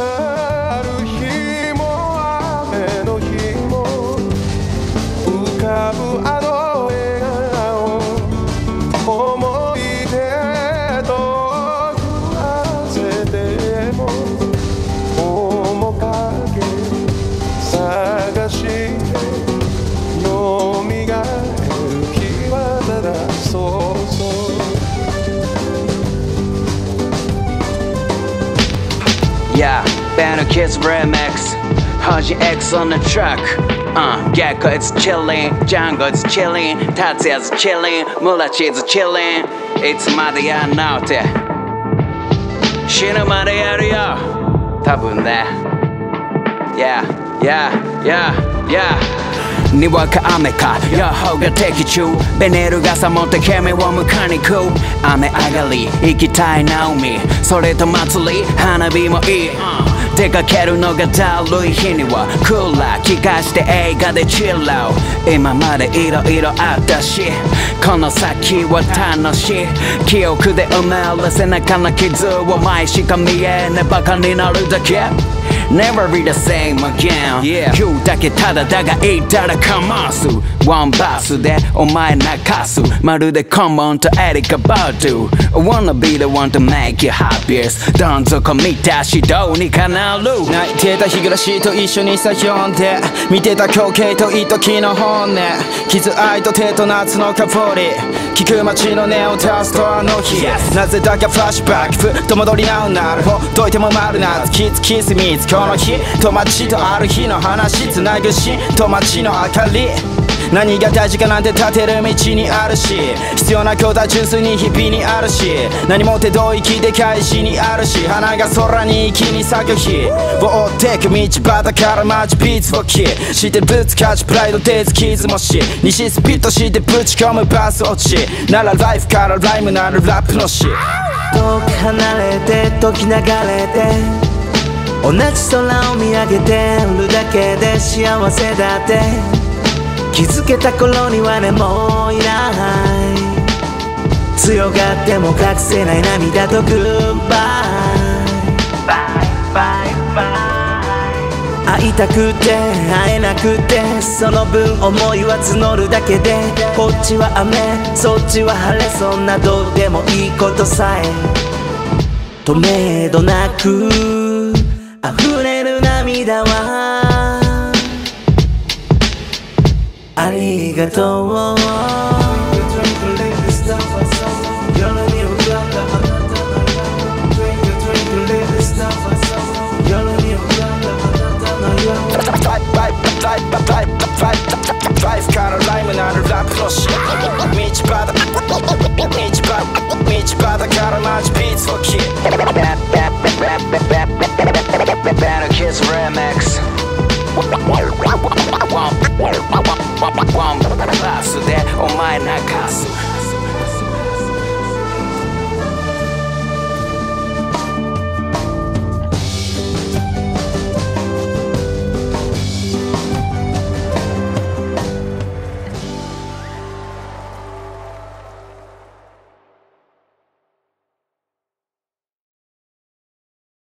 ある日も雨の日も浮かぶ Yeah, Banner Kids Remix. Haji X on the track. Uh, Gecko it's chilling, Django it's chilling, Tatsuya's chilling, Mulachi's chilling. いつまでやんなって死ぬまでやるよ多分ね Yeah, yeah, yeah, yeah にわか雨か予報が的中ベネル傘持って君を迎えに行く雨上がり行きたいナオミそれと祭り花火もいい、出かけるのがだるい日にはクーラー聞かして映画でチルラ今までいろいろあったしこの先は楽しい記憶で埋める背中の傷を前しか見えねバカになるだけ Never be the same again、yeah. 言うだけただだが言ったらかますワンバースでお前泣かすまるでコモンとエリカバード I wanna be the one to make you happiest. どん底見たしどうにかなる泣いてた日暮らしと一緒にさ読んで見てた光景と一時の本音傷愛と手と夏の香り聞く街の音を足すとあの日なぜだかフラッシュバックふっと戻りなうなるほどいても丸なずキスミツ今日の日と街とある日の話つなぐしと街の明かり。何が大事かなんて立てる道にあるし必要な兄弟純粋に日々にあるし何も手動域で開始にあるし花が空に一気に咲く日。を追ってく道端から街ピーツをきしてぶつかちプライド手つ傷もし西スピットしてぶち込むバス落ちならライフからライムなるラップの詩。遠く離れて時流れて同じ空を見上げてるだけで幸せだって。気づけた頃にはねもういない。強がっても隠せない涙とグッバイ。バイバイバイ。会いたくて会えなくてその分思いは募るだけでこっちは雨そっちは晴れそんなどうでもいいことさえ。止めどなく溢れる涙はありがとう。Banner Kids Remix ワンバースでお前泣か